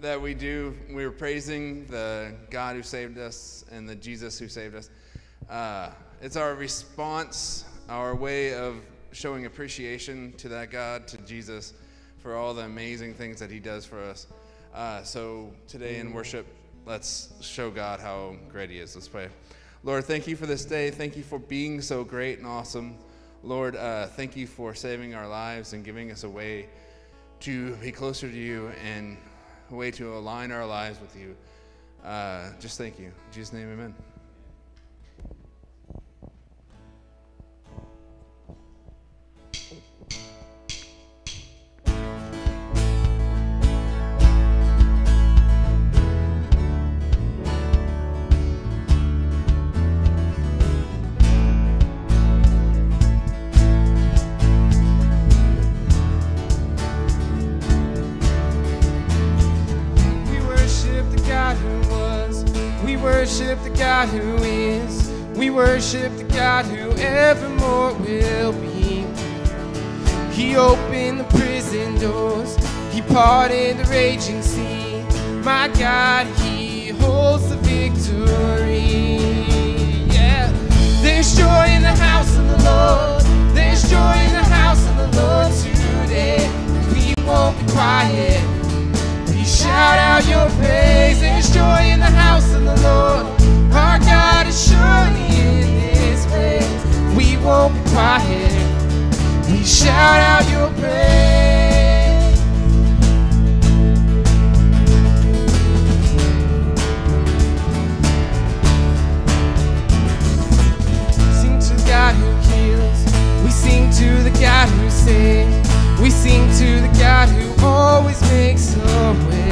that we do. We were praising the God who saved us and the Jesus who saved us. Uh, it's our response, our way of showing appreciation to that God, to Jesus, for all the amazing things that He does for us. Uh, so today in worship, let's show God how great He is. Let's pray. Lord, thank you for this day. Thank you for being so great and awesome. Lord, uh, thank you for saving our lives and giving us a way to be closer to you and a way to align our lives with you. Uh, just thank you. In Jesus' name, amen. God who is. We worship the God who evermore will be. He opened the prison doors. He parted the raging sea. My God, He holds the victory. Yeah. There's joy in the house of the Lord. There's joy in the house of the Lord today. We won't be quiet. Shout out your praise. There's joy in the house of the Lord. Our God is surely in this place. We won't be quiet. We shout out your praise. Sing to God who heals. We sing to the God who saves. We sing to the God who always makes a way.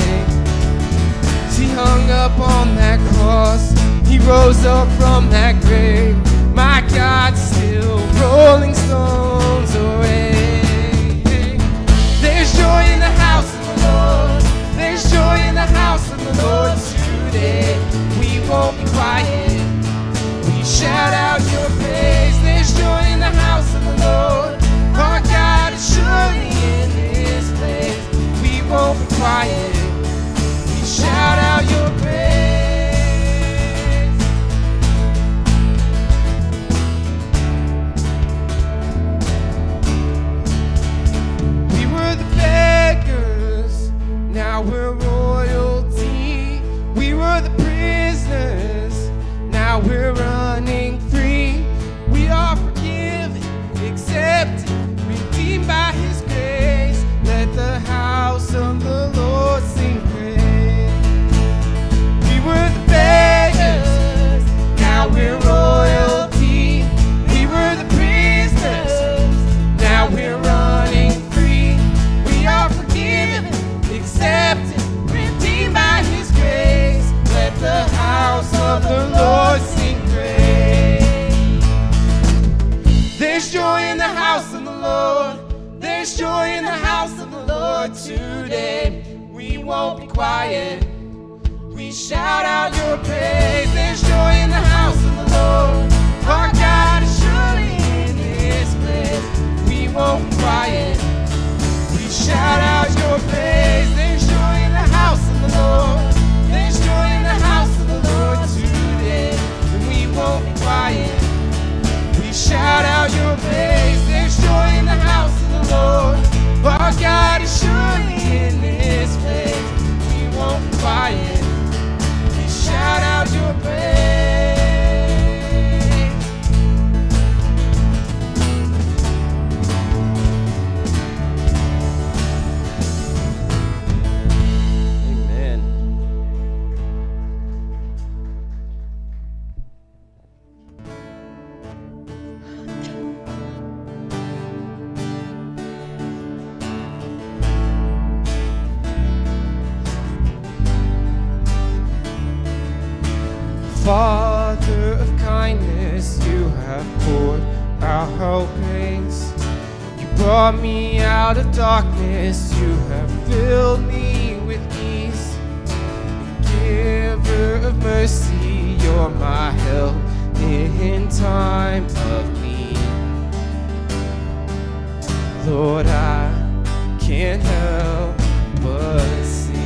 He hung up on that cross. He rose up from that grave. My God, still rolling stones shout out kindness, you have poured out your grace. You brought me out of darkness, you have filled me with ease. Giver of mercy, you're my help in time of need. Lord, I can't help but sing.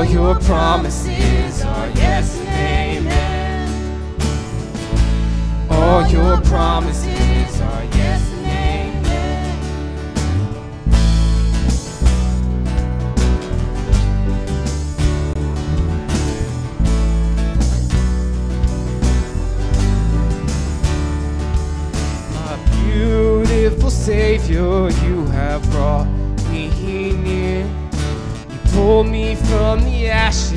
all your promises. Are yes and amen. All your promises. are yes and Savior, you have Hold me from the ashes.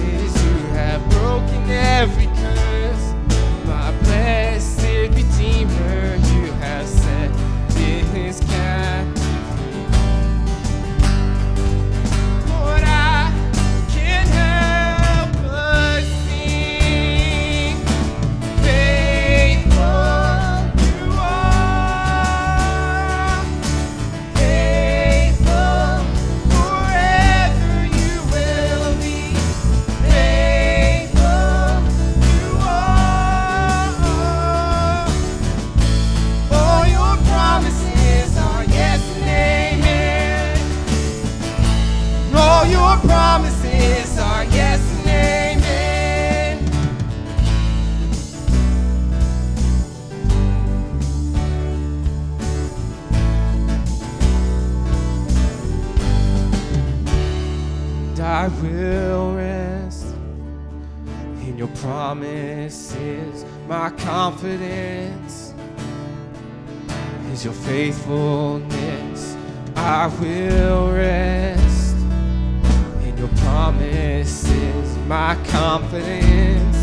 promise is my confidence, is your faithfulness. I will rest in your promise is my confidence,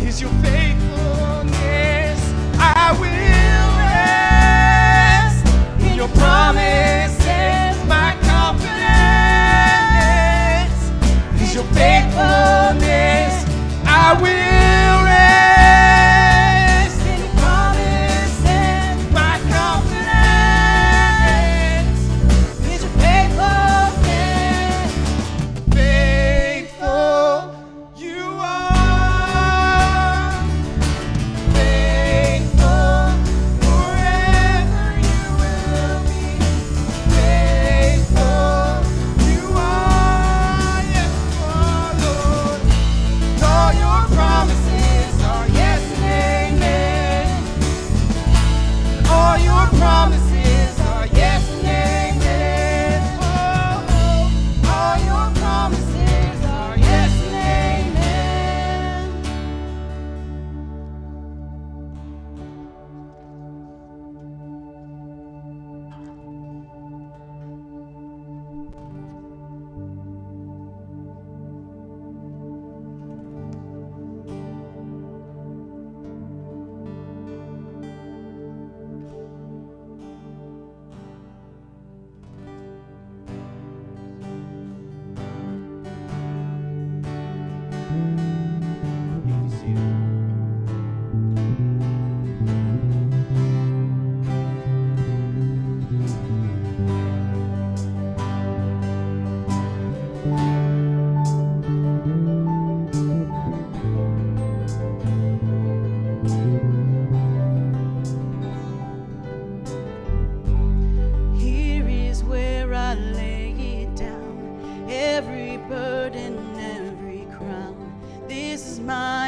is your faithfulness. I will rest in your promise is my confidence, is your faithfulness.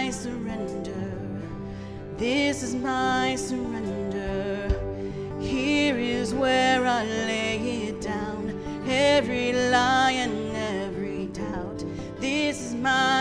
my surrender. This is my surrender. Here is where I lay it down. Every lie and every doubt. This is my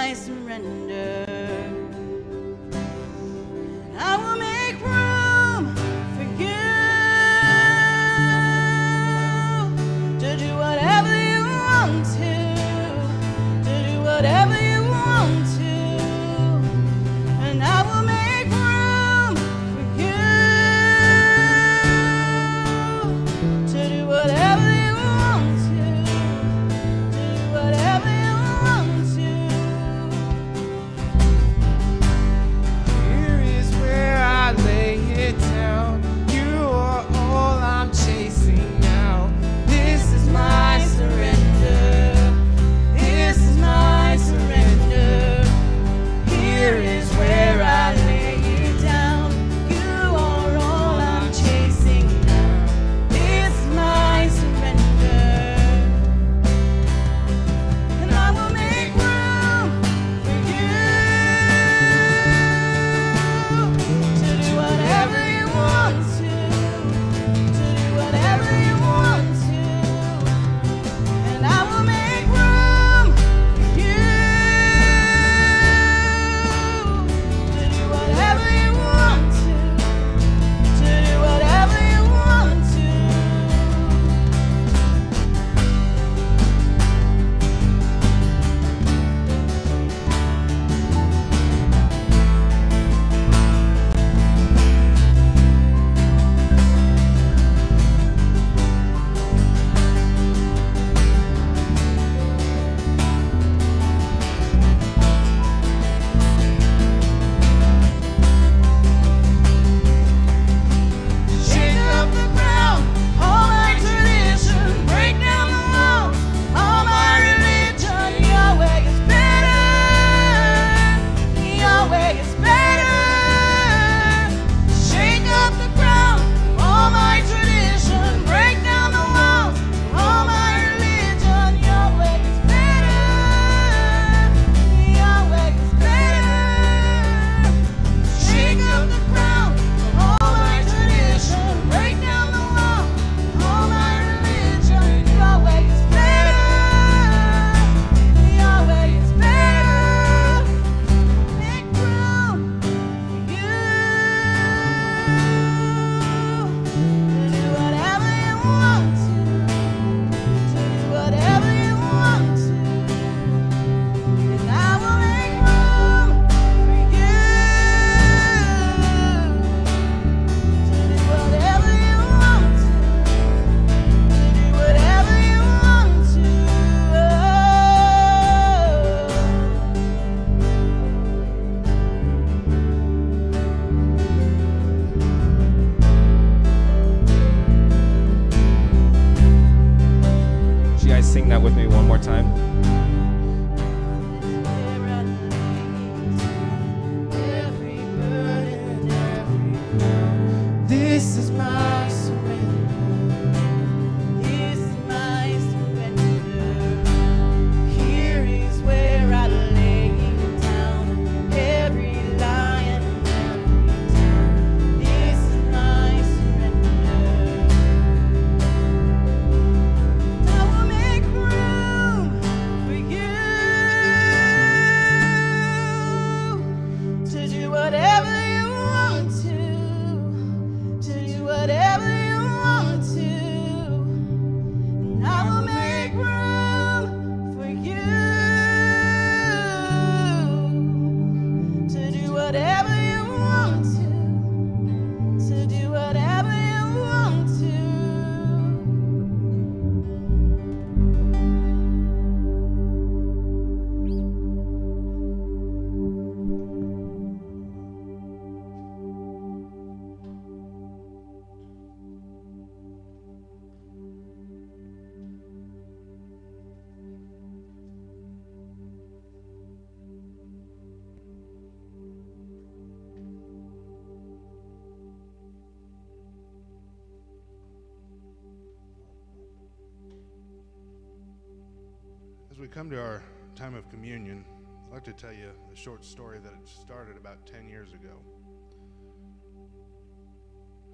we come to our time of communion, I'd like to tell you a short story that started about 10 years ago.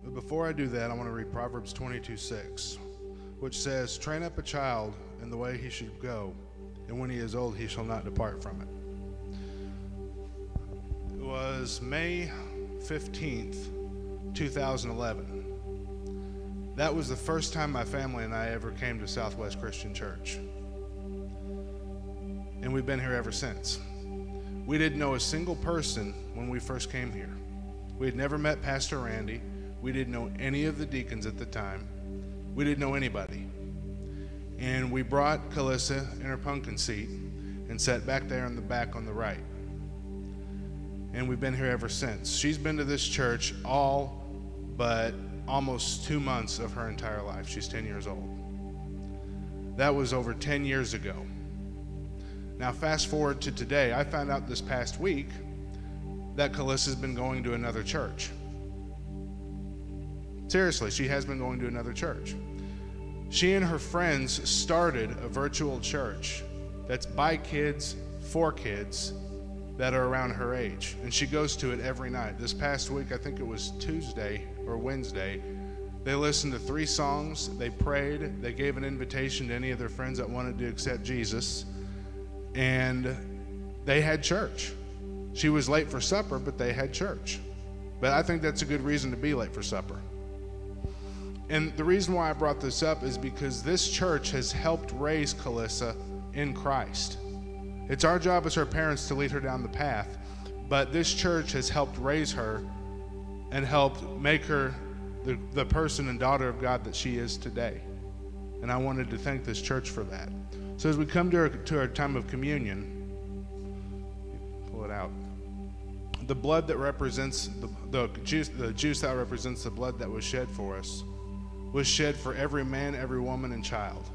But before I do that, I want to read Proverbs 22 6, which says, Train up a child in the way he should go, and when he is old, he shall not depart from it. It was May 15th, 2011. That was the first time my family and I ever came to Southwest Christian Church. And we've been here ever since. We didn't know a single person when we first came here. We had never met Pastor Randy. We didn't know any of the deacons at the time. We didn't know anybody. And we brought Calissa in her pumpkin seat and sat back there in the back on the right. And we've been here ever since. She's been to this church all but almost two months of her entire life. She's 10 years old. That was over 10 years ago. Now, fast forward to today, I found out this past week that Calissa's been going to another church. Seriously, she has been going to another church. She and her friends started a virtual church that's by kids, for kids that are around her age. And she goes to it every night. This past week, I think it was Tuesday or Wednesday, they listened to three songs, they prayed, they gave an invitation to any of their friends that wanted to accept Jesus, and they had church. She was late for supper, but they had church. But I think that's a good reason to be late for supper. And the reason why I brought this up is because this church has helped raise Calissa in Christ. It's our job as her parents to lead her down the path, but this church has helped raise her and helped make her the, the person and daughter of God that she is today. And I wanted to thank this church for that. So as we come to our, to our time of communion, pull it out. The blood that represents the, the juice, the juice that represents the blood that was shed for us was shed for every man, every woman, and child.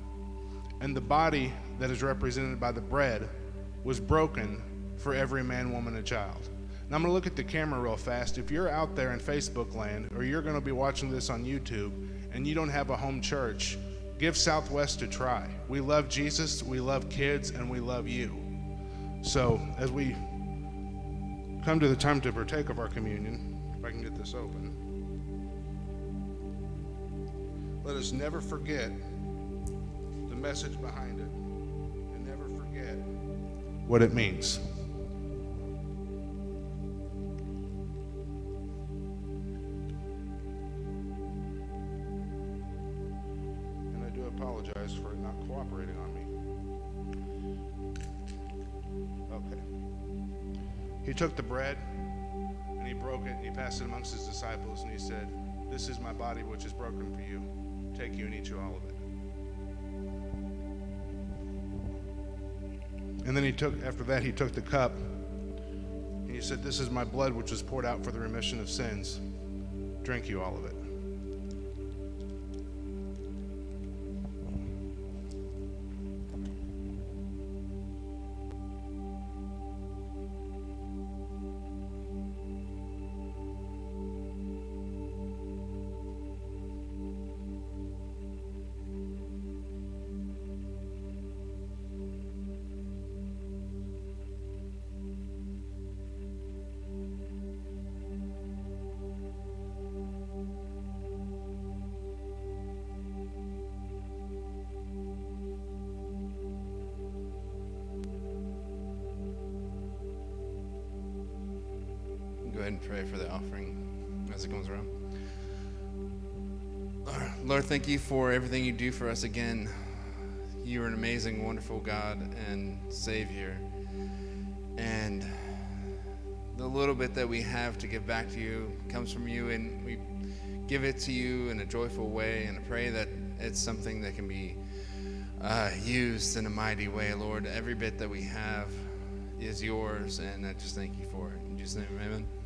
And the body that is represented by the bread was broken for every man, woman, and child. Now I'm going to look at the camera real fast. If you're out there in Facebook land or you're going to be watching this on YouTube and you don't have a home church, give Southwest a try. We love Jesus, we love kids, and we love you. So as we come to the time to partake of our communion, if I can get this open, let us never forget the message behind it and never forget what it means. Took the bread and he broke it and he passed it amongst his disciples and he said, This is my body which is broken for you. Take you and eat you all of it. And then he took, after that, he took the cup and he said, This is my blood which was poured out for the remission of sins. Drink you all of it. Pray for the offering as it comes around. Lord, thank you for everything you do for us again. You are an amazing, wonderful God and Savior. And the little bit that we have to give back to you comes from you, and we give it to you in a joyful way. And I pray that it's something that can be uh, used in a mighty way, Lord. Every bit that we have is yours, and I just thank you for it. In Jesus' name, amen.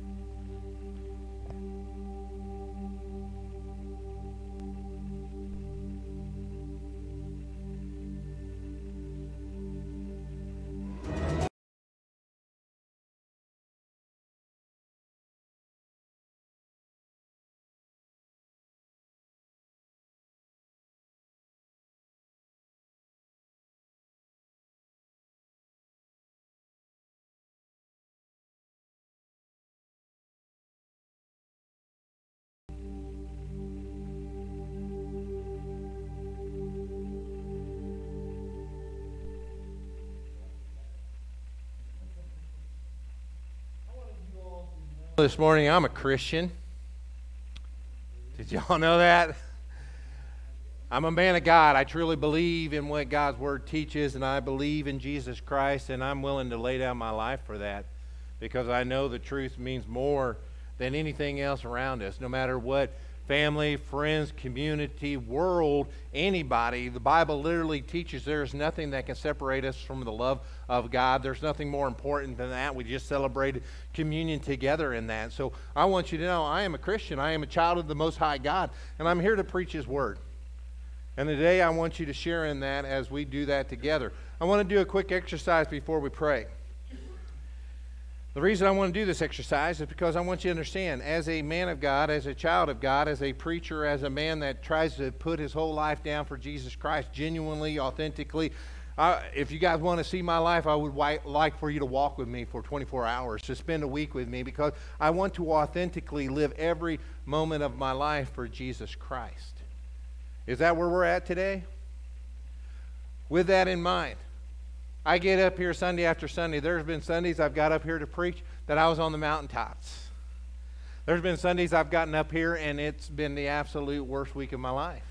This morning, I'm a Christian. Did y'all know that? I'm a man of God. I truly believe in what God's Word teaches, and I believe in Jesus Christ, and I'm willing to lay down my life for that because I know the truth means more than anything else around us. No matter what family, friends, community, world, anybody, the Bible literally teaches there is nothing that can separate us from the love of God. There's nothing more important than that. We just celebrated communion together in that. So I want you to know I am a Christian. I am a child of the Most High God, and I'm here to preach His Word. And today I want you to share in that as we do that together. I want to do a quick exercise before we pray. The reason I want to do this exercise is because I want you to understand, as a man of God, as a child of God, as a preacher, as a man that tries to put his whole life down for Jesus Christ genuinely, authentically, I, if you guys want to see my life, I would like for you to walk with me for 24 hours, to spend a week with me, because I want to authentically live every moment of my life for Jesus Christ. Is that where we're at today? With that in mind, I get up here Sunday after Sunday. There's been Sundays I've got up here to preach that I was on the mountaintops. There's been Sundays I've gotten up here and it's been the absolute worst week of my life.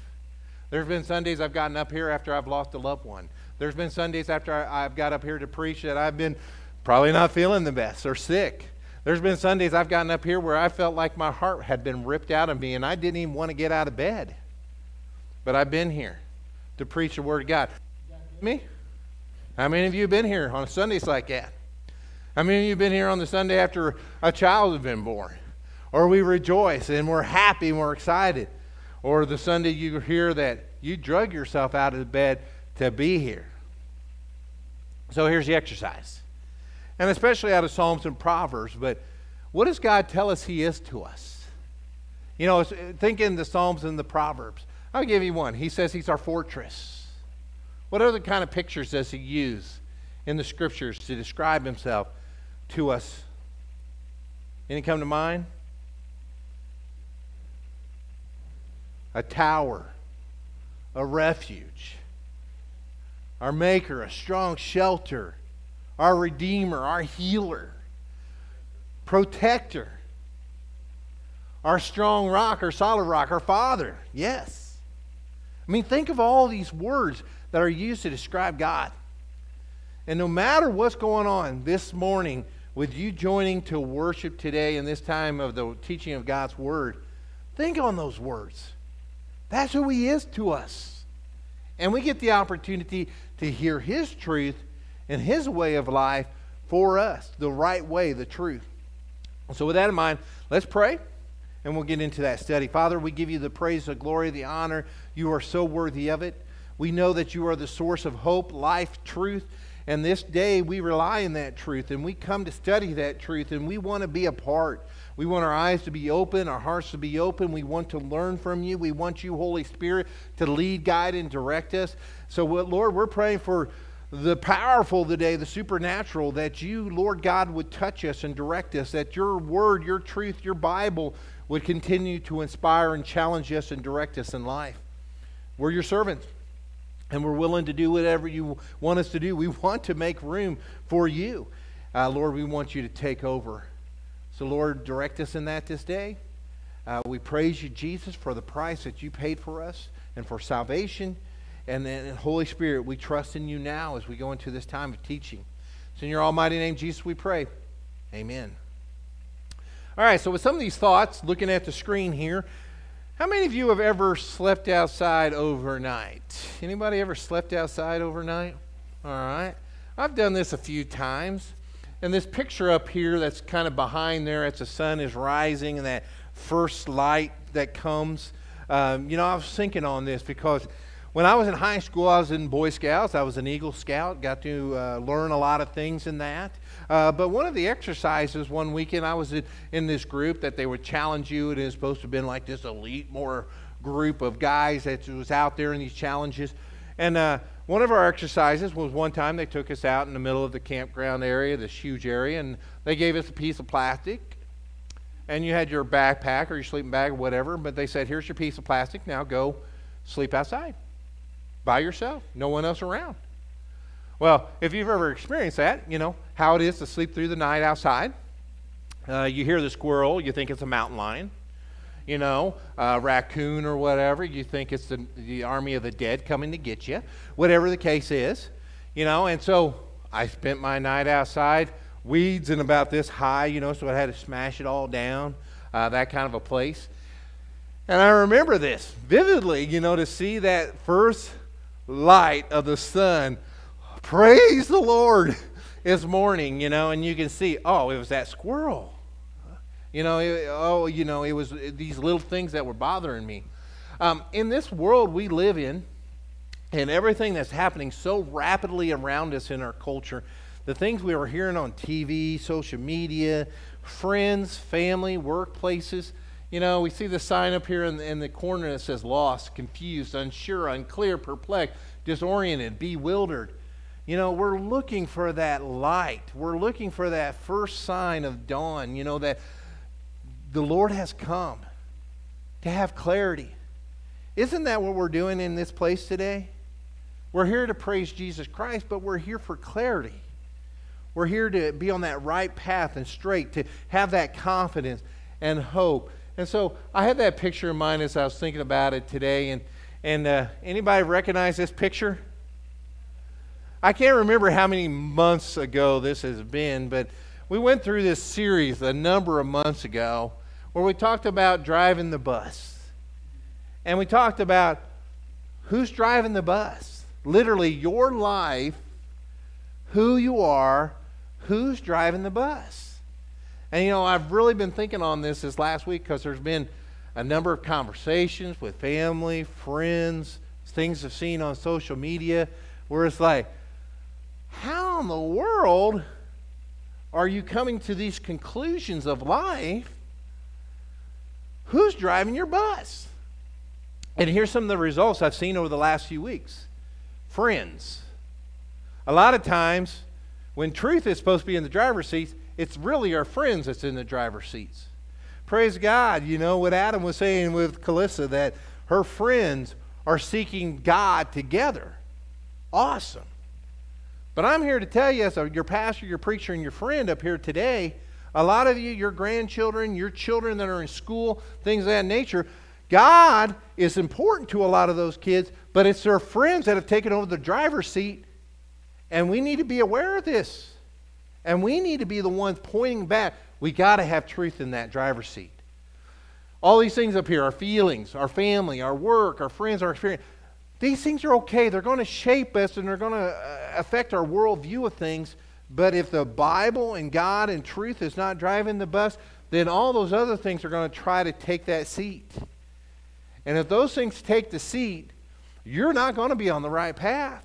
There's been Sundays I've gotten up here after I've lost a loved one. There's been Sundays after I've got up here to preach that I've been probably not feeling the best or sick. There's been Sundays I've gotten up here where I felt like my heart had been ripped out of me and I didn't even want to get out of bed. But I've been here to preach the Word of God. Me? How many of you have been here on a Sundays like that? How many of you have been here on the Sunday after a child has been born? Or we rejoice and we're happy and we're excited. Or the Sunday you hear that you drug yourself out of bed to be here. So here's the exercise. And especially out of Psalms and Proverbs, but what does God tell us He is to us? You know, uh, think in the Psalms and the Proverbs. I'll give you one. He says He's our fortress. What other kind of pictures does he use in the scriptures to describe himself to us? Any come to mind? A tower, a refuge, our maker, a strong shelter, our redeemer, our healer, protector, our strong rock, our solid rock, our father. Yes. I mean, think of all these words that are used to describe God. And no matter what's going on this morning with you joining to worship today in this time of the teaching of God's Word, think on those words. That's who He is to us. And we get the opportunity to hear His truth and His way of life for us, the right way, the truth. So, with that in mind, let's pray and we'll get into that study. Father, we give you the praise, the glory, the honor. You are so worthy of it. We know that you are the source of hope, life, truth. And this day we rely on that truth and we come to study that truth and we want to be a part. We want our eyes to be open, our hearts to be open. We want to learn from you. We want you, Holy Spirit, to lead, guide, and direct us. So, Lord, we're praying for the powerful today, the supernatural, that you, Lord God, would touch us and direct us, that your word, your truth, your Bible would continue to inspire and challenge us and direct us in life. We're your servants and we're willing to do whatever you want us to do. We want to make room for you. Uh, Lord, we want you to take over. So, Lord, direct us in that this day. Uh, we praise you, Jesus, for the price that you paid for us and for salvation. And then, Holy Spirit, we trust in you now as we go into this time of teaching. So, in your almighty name, Jesus, we pray. Amen. All right, so with some of these thoughts, looking at the screen here, how many of you have ever slept outside overnight? Anybody ever slept outside overnight? All right. I've done this a few times. And this picture up here that's kind of behind there as the sun is rising and that first light that comes, um, you know, I was thinking on this because when I was in high school, I was in Boy Scouts. I was an Eagle Scout, got to uh, learn a lot of things in that. Uh, but one of the exercises one weekend, I was in, in this group that they would challenge you. It is supposed to have been like this elite, more group of guys that was out there in these challenges. And uh, one of our exercises was one time they took us out in the middle of the campground area, this huge area, and they gave us a piece of plastic. And you had your backpack or your sleeping bag or whatever, but they said, here's your piece of plastic. Now go sleep outside by yourself, no one else around. Well, if you've ever experienced that, you know how it is to sleep through the night outside. Uh, you hear the squirrel, you think it's a mountain lion. You know, uh, raccoon or whatever, you think it's the, the army of the dead coming to get you. Whatever the case is, you know. And so I spent my night outside, weeds and about this high, you know, so I had to smash it all down, uh, that kind of a place. And I remember this vividly, you know, to see that first light of the sun. Praise the Lord this morning, you know, and you can see, oh, it was that squirrel. You know, it, oh, you know, it was these little things that were bothering me. Um, in this world we live in, and everything that's happening so rapidly around us in our culture, the things we were hearing on TV, social media, friends, family, workplaces, you know, we see the sign up here in in the corner that says lost, confused, unsure, unclear, perplexed, disoriented, bewildered. You know, we're looking for that light. We're looking for that first sign of dawn, you know, that the Lord has come to have clarity. Isn't that what we're doing in this place today? We're here to praise Jesus Christ, but we're here for clarity. We're here to be on that right path and straight, to have that confidence and hope and so I had that picture in mind as I was thinking about it today. And, and uh, anybody recognize this picture? I can't remember how many months ago this has been, but we went through this series a number of months ago where we talked about driving the bus. And we talked about who's driving the bus. Literally, your life, who you are, who's driving the bus. And you know, I've really been thinking on this this last week because there's been a number of conversations with family, friends, things I've seen on social media where it's like, how in the world are you coming to these conclusions of life? Who's driving your bus? And here's some of the results I've seen over the last few weeks friends. A lot of times, when truth is supposed to be in the driver's seat, it's really our friends that's in the driver's seats. Praise God, you know what Adam was saying with Calissa that her friends are seeking God together. Awesome. But I'm here to tell you, as your pastor, your preacher, and your friend up here today, a lot of you, your grandchildren, your children that are in school, things of that nature, God is important to a lot of those kids, but it's their friends that have taken over the driver's seat, and we need to be aware of this. And we need to be the ones pointing back. We got to have truth in that driver's seat. All these things up here our feelings, our family, our work, our friends, our experience these things are okay. They're going to shape us and they're going to uh, affect our worldview of things. But if the Bible and God and truth is not driving the bus, then all those other things are going to try to take that seat. And if those things take the seat, you're not going to be on the right path.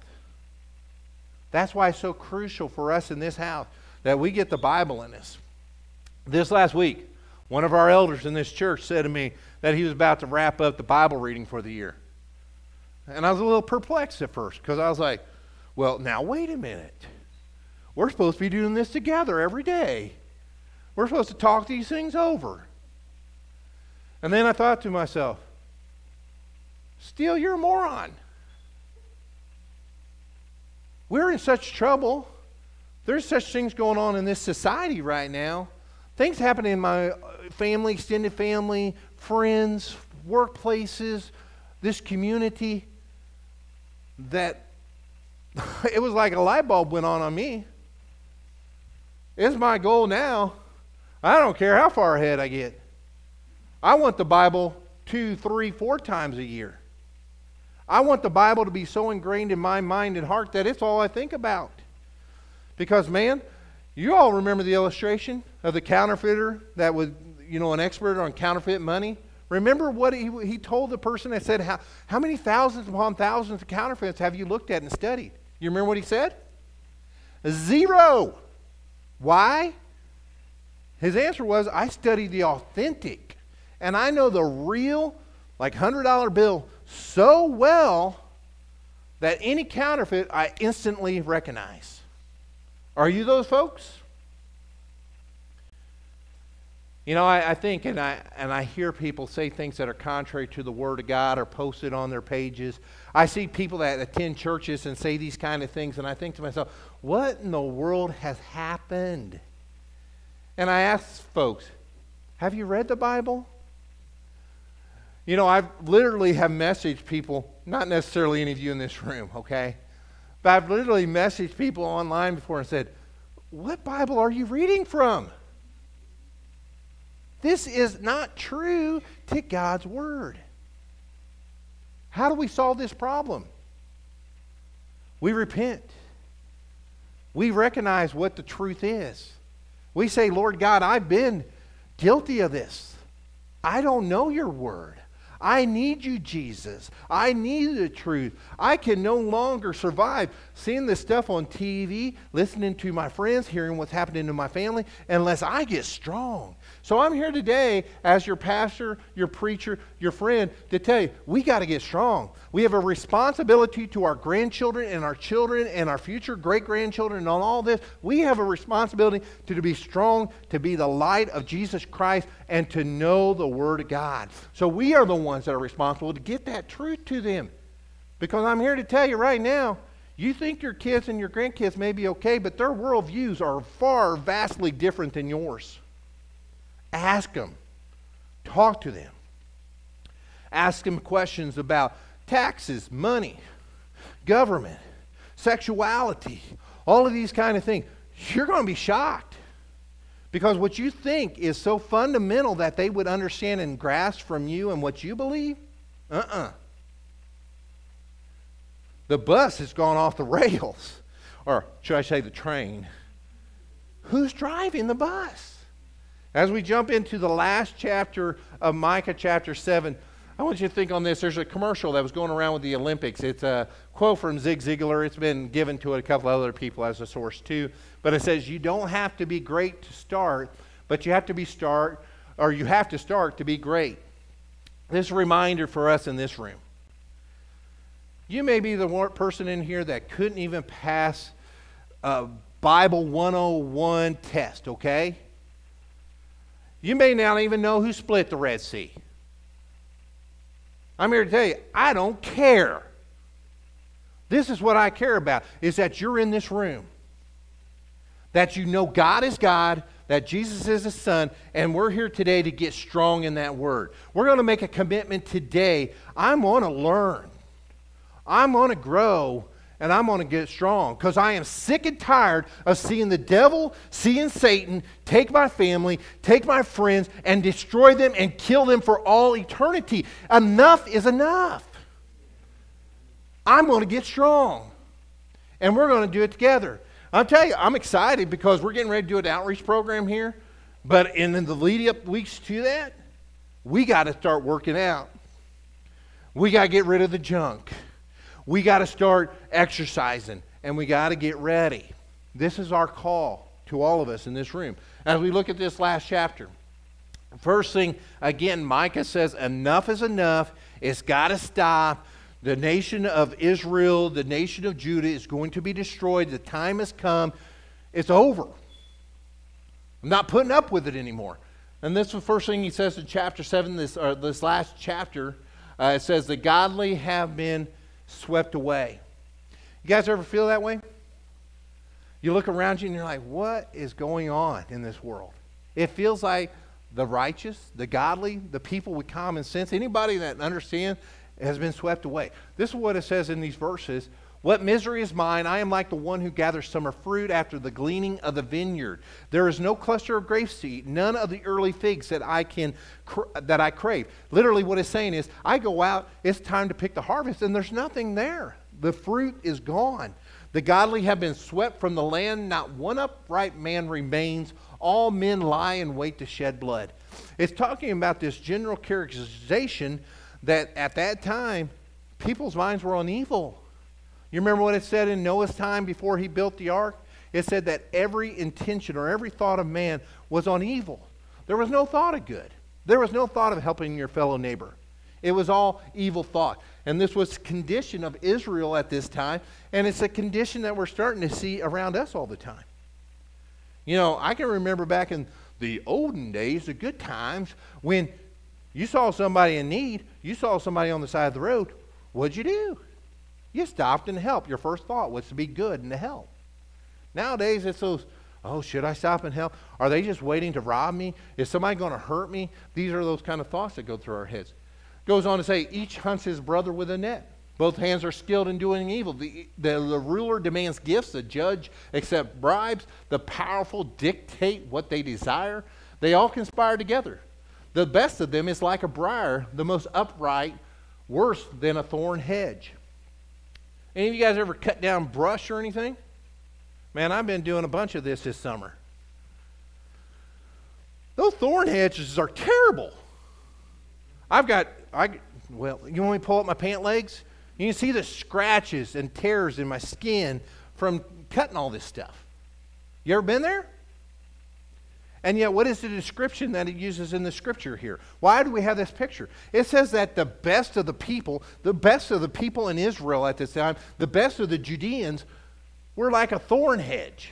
That's why it's so crucial for us in this house that we get the Bible in us. This last week, one of our elders in this church said to me that he was about to wrap up the Bible reading for the year. And I was a little perplexed at first because I was like, well, now wait a minute. We're supposed to be doing this together every day. We're supposed to talk these things over. And then I thought to myself, Steele, you're a moron. We're in such trouble there's such things going on in this society right now. Things happening in my uh, family, extended family, friends, workplaces, this community that it was like a light bulb went on on me. It's my goal now. I don't care how far ahead I get. I want the Bible two, three, four times a year. I want the Bible to be so ingrained in my mind and heart that it's all I think about. Because, man, you all remember the illustration of the counterfeiter that was, you know, an expert on counterfeit money? Remember what he, he told the person that said, how, how many thousands upon thousands of counterfeits have you looked at and studied? You remember what he said? Zero. Why? His answer was, I studied the authentic. And I know the real, like $100 bill so well that any counterfeit I instantly recognize. Are you those folks? You know, I, I, think, and I, and I hear people say things that are contrary to the Word of God or posted on their pages. I see people that attend churches and say these kind of things, and I think to myself, what in the world has happened? and I ask folks, have you read the Bible? You know, I've literally have messaged people, not necessarily any of you in this room, okay? But I've literally messaged people online before and said, What Bible are you reading from? This is not true to God's Word. How do we solve this problem? We repent. We recognize what the truth is. We say, Lord God, I've been guilty of this. I don't know your word. I need you, Jesus. I need the truth. I can no longer survive seeing this stuff on TV, listening to my friends, hearing what's happening to my family, unless I get strong. So I'm here today as your pastor, your preacher, your friend to tell you we got to get strong. We have a responsibility to our grandchildren and our children and our future great grandchildren and all this. We have a responsibility to, to be strong, to be the light of Jesus Christ, and to know the Word of God. So we are the ones that are responsible to get that truth to them. Because I'm here to tell you right now, you think your kids and your grandkids may be okay, but their worldviews are far vastly different than yours. Ask them. Talk to them. Ask them questions about taxes, money, government, sexuality, all of these kind of things. You're going to be shocked. Because what you think is so fundamental that they would understand and grasp from you and what you believe, uh uh-uh. uh The bus has gone off the rails. Or should I say the train? Who's driving the bus? As we jump into the last chapter of Micah, chapter 7, I want you to think on this. There's a commercial that was going around with the Olympics. It's a quote from Zig Ziglar. It's been given to a couple other people as a source too. But it says, You don't have to be great to start, but you have to be start, or you have to start to be great. This reminder for us in this room. You may be the person in here that couldn't even pass a Bible 101 test, okay? You may not even know who split the Red Sea. I'm here to tell you, I don't care. This is what I care about is that you're in this room. That you know God is God, that Jesus is His Son, and we're here today to get strong in that word. We're going to make a commitment today. I'm going to learn. I'm going to grow and I'm going to get strong because I am sick and tired of seeing the devil, seeing Satan take my family, take my friends, and destroy them and kill them for all eternity. Enough is enough. I'm going to get strong, and we're going to do it together. I'll tell you, I'm excited because we're getting ready to do an outreach program here, but in the lead up weeks to that, we got to start working out. We got to get rid of the junk. We got to start exercising and we got to get ready. This is our call to all of us in this room. As we look at this last chapter, first thing, again, Micah says, enough is enough. It's got to stop. The nation of Israel, the nation of Judah is going to be destroyed. The time has come. It's over. I'm not putting up with it anymore. And this is the first thing he says in chapter 7, this, or this last chapter. Uh, it says, The godly have been swept away. You guys ever feel that way? You look around you and you're like, what is going on in this world? It feels like the righteous, the godly, the people with common sense, anybody that understands has been swept away. This is what it says in these verses. What misery is mine? I am like the one who gathers summer fruit after the gleaning of the vineyard. There is no cluster of grapes to eat, none of the early figs that I can that I crave. Literally, what it's saying is, I go out. It's time to pick the harvest, and there's nothing there. The fruit is gone. The godly have been swept from the land. Not one upright man remains. All men lie in wait to shed blood. It's talking about this general characterization that at that time, people's minds were on evil. You remember what it said in Noah's time before he built the ark? It said that every intention or every thought of man was on evil. There was no thought of good. There was no thought of helping your fellow neighbor. It was all evil thought. And this was the condition of Israel at this time, and it's a condition that we're starting to see around us all the time. You know, I can remember back in the olden days, the good times, when you saw somebody in need, you saw somebody on the side of the road, what'd you do? You stopped and helped. Your first thought was to be good and to help. Nowadays, it's those, Oh, should I stop and help? Are they just waiting to rob me? Is somebody going to hurt me? These are those kind of thoughts that go through our heads. Goes on to say, each hunts his brother with a net. Both hands are skilled in doing evil. The, the, the ruler demands gifts, the judge accepts bribes, the powerful dictate what they desire. They all conspire together. The best of them is like a briar, the most upright, worse than a thorn hedge. Any of you guys ever cut down brush or anything? Man, I've been doing a bunch of this this summer. Those thorn hedges are terrible. I've got, I, well, you want me to pull up my pant legs? You can see the scratches and tears in my skin from cutting all this stuff. You ever been there? And yet, what is the description that it uses in the scripture here? Why do we have this picture? It says that the best of the people, the best of the people in Israel at this time, the best of the Judeans, were like a thorn hedge.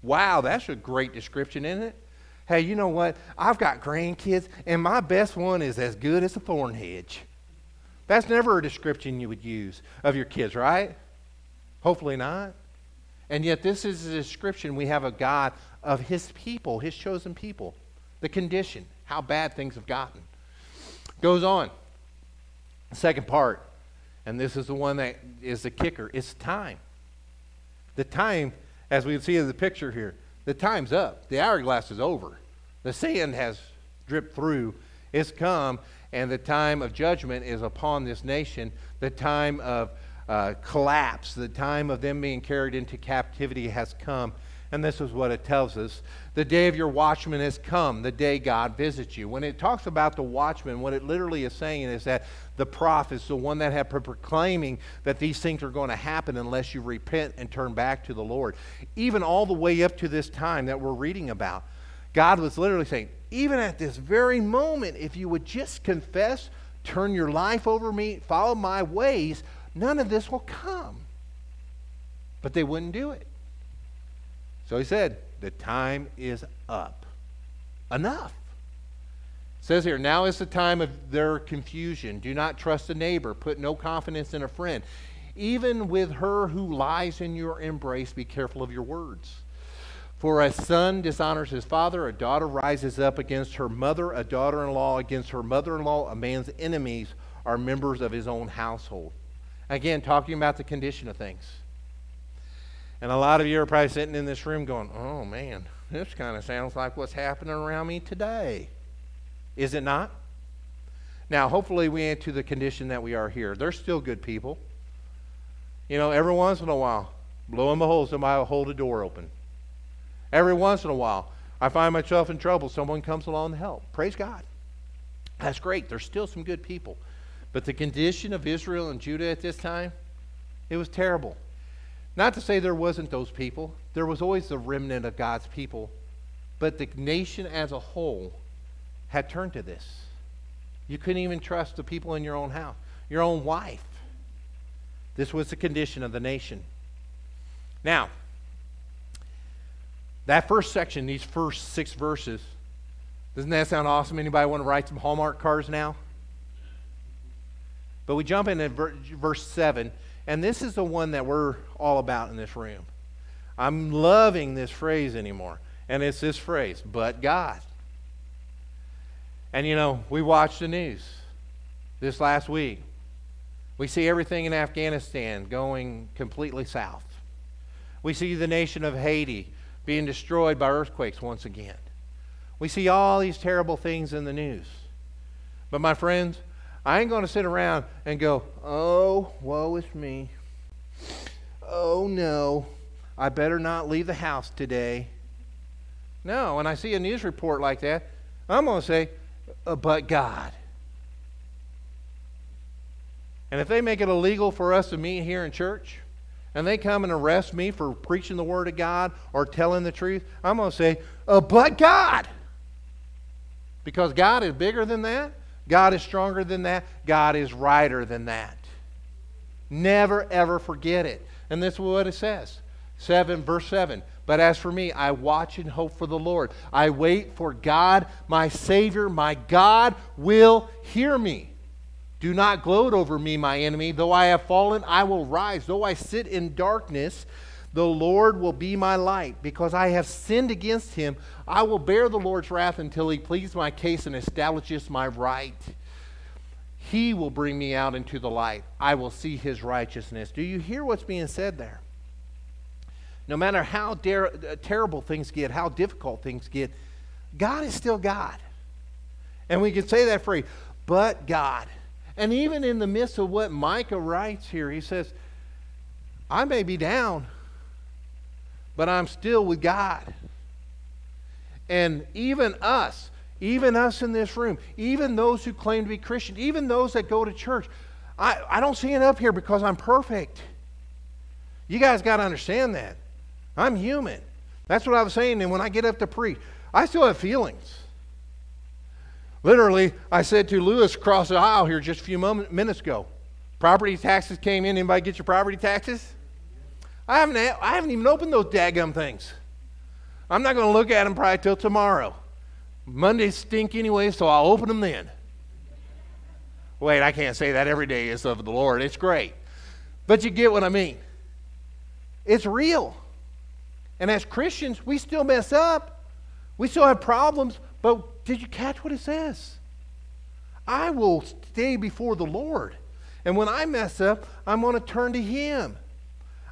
Wow, that's a great description, isn't it? Hey, you know what? I've got grandkids, and my best one is as good as a thorn hedge. That's never a description you would use of your kids, right? Hopefully not. And yet, this is a description we have of God of his people, his chosen people, the condition, how bad things have gotten. Goes on. Second part, and this is the one that is the kicker it's time. The time, as we see in the picture here, the time's up. The hourglass is over. The sand has dripped through. It's come, and the time of judgment is upon this nation. The time of uh, collapse, the time of them being carried into captivity has come. And this is what it tells us. The day of your watchman has come, the day God visits you. When it talks about the watchman, what it literally is saying is that the prophets, the one that have proclaiming that these things are going to happen unless you repent and turn back to the Lord. Even all the way up to this time that we're reading about, God was literally saying, even at this very moment, if you would just confess, turn your life over me, follow my ways, none of this will come. But they wouldn't do it. So he said, The time is up. Enough. It says here, now is the time of their confusion. Do not trust a neighbor. Put no confidence in a friend. Even with her who lies in your embrace, be careful of your words. For a son dishonors his father, a daughter rises up against her mother, a daughter in law against her mother in law. A man's enemies are members of his own household. Again, talking about the condition of things. And a lot of you are probably sitting in this room going, oh man, this kind of sounds like what's happening around me today. Is it not? Now, hopefully, we ain't to the condition that we are here. They're still good people. You know, every once in a while, blow and behold, somebody will hold a door open. Every once in a while, I find myself in trouble. Someone comes along to help. Praise God. That's great. There's still some good people. But the condition of Israel and Judah at this time, it was terrible. Not to say there wasn't those people, there was always the remnant of God's people, but the nation as a whole had turned to this. You couldn't even trust the people in your own house, your own wife. This was the condition of the nation. Now, that first section, these first six verses, doesn't that sound awesome? Anybody want to write some Hallmark cards now? But we jump into verse 7 and this is the one that we're all about in this room. I'm loving this phrase anymore. And it's this phrase, but God. And you know, we watched the news this last week. We see everything in Afghanistan going completely south. We see the nation of Haiti being destroyed by earthquakes once again. We see all these terrible things in the news. But my friends, I ain't going to sit around and go, oh, woe is me. Oh, no, I better not leave the house today. No, when I see a news report like that, I'm going to say, uh, but God. And if they make it illegal for us to meet here in church, and they come and arrest me for preaching the Word of God or telling the truth, I'm going to say, uh, but God. Because God is bigger than that. God is stronger than that. God is righter than that. Never, ever forget it. And this is what it says. 7, verse 7. But as for me, I watch and hope for the Lord. I wait for God, my Savior, my God will hear me. Do not gloat over me, my enemy. Though I have fallen, I will rise. Though I sit in darkness, The Lord will be my light. Because I have sinned against him, I will bear the Lord's wrath until he pleads my case and establishes my right. He will bring me out into the light. I will see his righteousness. Do you hear what's being said there? No matter how uh, terrible things get, how difficult things get, God is still God. And we can say that phrase, but God. And even in the midst of what Micah writes here, he says, I may be down, but I'm still with God. And even us, even us in this room, even those who claim to be Christian, even those that go to church, I, I don't see it up here because I'm perfect. You guys got to understand that. I'm human. That's what I was saying. And when I get up to preach, I still have feelings. Literally, I said to Lewis across the aisle here just a few moment, minutes ago, property taxes came in. Anybody get your property taxes? I haven't, I haven't even opened those daggum things. I'm not going to look at them probably till tomorrow. Mondays stink anyway, so I'll open them then. Wait, I can't say that every day is of the Lord. It's great. But you get what I mean. It's real. And as Christians, we still mess up. We still have problems, but did you catch what it says? I will stay before the Lord. And when I mess up, I'm going to turn to Him.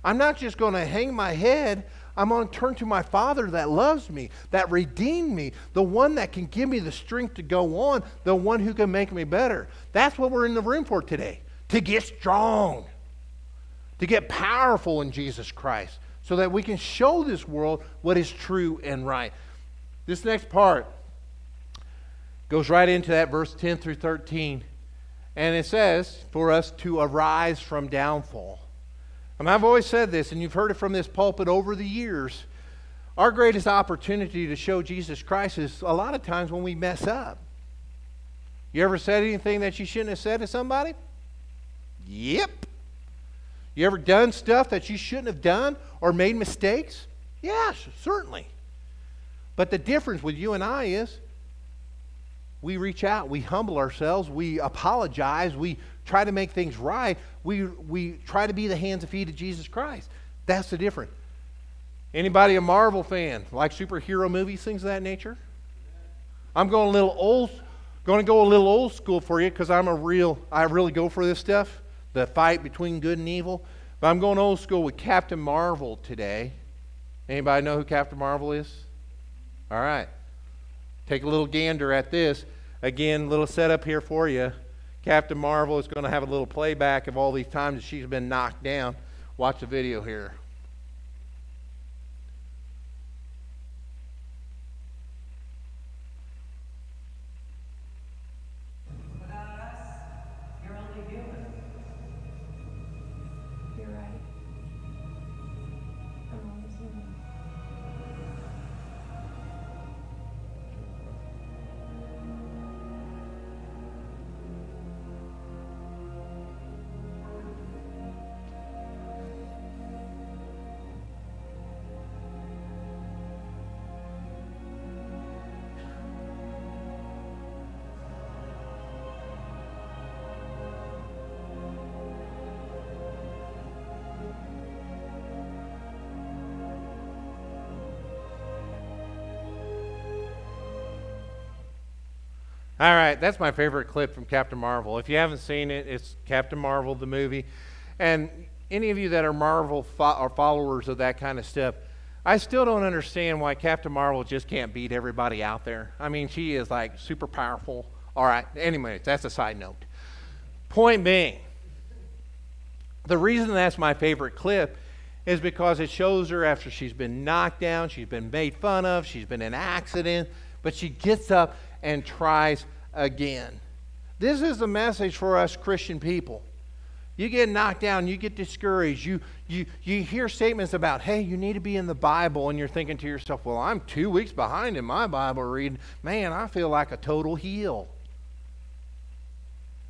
I'm not just going to hang my head. I'm going to turn to my Father that loves me, that redeemed me, the one that can give me the strength to go on, the one who can make me better. That's what we're in the room for today to get strong, to get powerful in Jesus Christ, so that we can show this world what is true and right. This next part goes right into that verse 10 through 13. And it says for us to arise from downfall. And I've always said this, and you've heard it from this pulpit over the years. Our greatest opportunity to show Jesus Christ is a lot of times when we mess up. You ever said anything that you shouldn't have said to somebody? Yep. You ever done stuff that you shouldn't have done or made mistakes? Yes, certainly. But the difference with you and I is we reach out, we humble ourselves, we apologize, we try to make things right, we, we try to be the hands and feet of Jesus Christ. That's the difference. Anybody a Marvel fan? Like superhero movies, things of that nature? I'm going a little old, going to go a little old school for you because I'm a real, I really go for this stuff, the fight between good and evil. But I'm going old school with Captain Marvel today. Anybody know who Captain Marvel is? All right. Take a little gander at this. Again, little setup here for you. Captain Marvel is going to have a little playback of all these times that she's been knocked down. Watch the video here. All right, that's my favorite clip from Captain Marvel. If you haven't seen it, it's Captain Marvel, the movie. And any of you that are Marvel fo- or followers of that kind of stuff, I still don't understand why Captain Marvel just can't beat everybody out there. I mean, she is like super powerful. All right, anyway, that's a side note. Point being, the reason that's my favorite clip is because it shows her after she's been knocked down, she's been made fun of, she's been in an accident, but she gets up and tries again. This is the message for us Christian people. You get knocked down, you get discouraged, you, you, you hear statements about, hey, you need to be in the Bible, and you're thinking to yourself, well, I'm two weeks behind in my Bible reading. Man, I feel like a total heel.